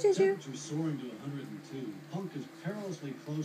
Juju. Soaring to 102. Punk is perilously close.